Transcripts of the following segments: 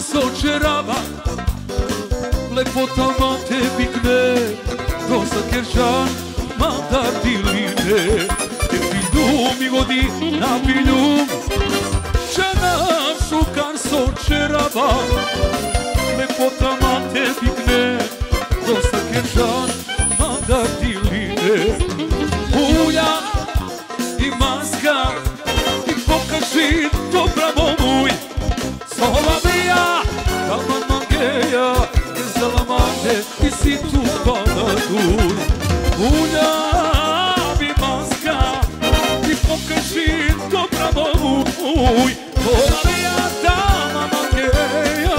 se očerava Lepota ma te pikne Rosa kerčan ma da ti line E pildu mi godi na pilju su kar se očerava Lepota ma te pikne Rosa kerčan ma da ti line pada dur Ulja mi maska I pokaži to pravo mój Sova mia, calma mangueia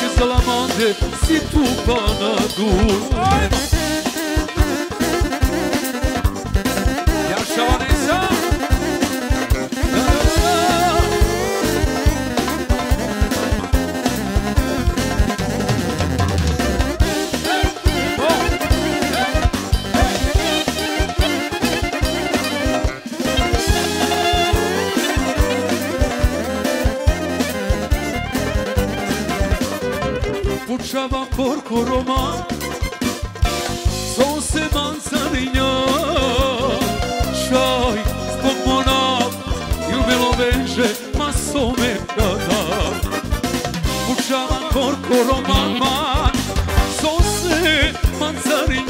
Desalamate si tu pada dur Yaşa Vanessa Pučava kućama korkoroma Soseman sarinja Šaj zbog mona Ljubilo veže maso me kada Kućama korkoroma man Soseman sarinja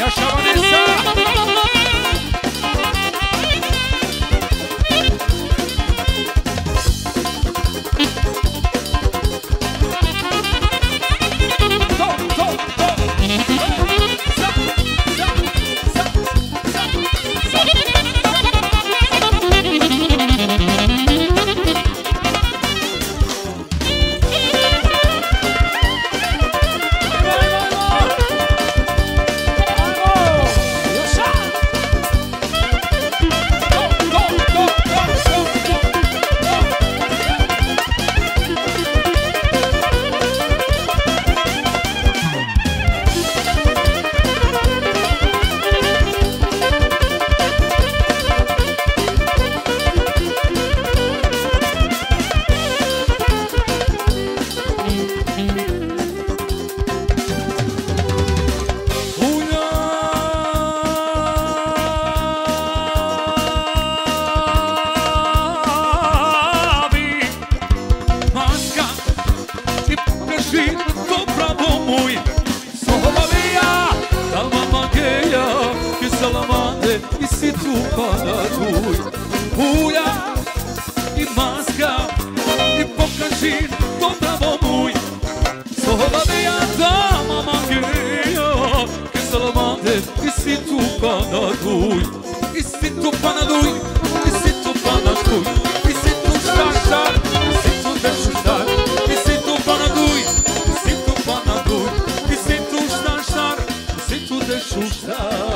E eu chamo a Nessa. Tu pada tuj Uja I maska Ti pokaži to pravo mój Sova mia Dalma mageja Che salamande I si tu pada tuj I si tu pada tuj I si tu pada tuj I si tu star I si tu estar I si tu tuj I si tu pada tuj I si tu star I si tu estar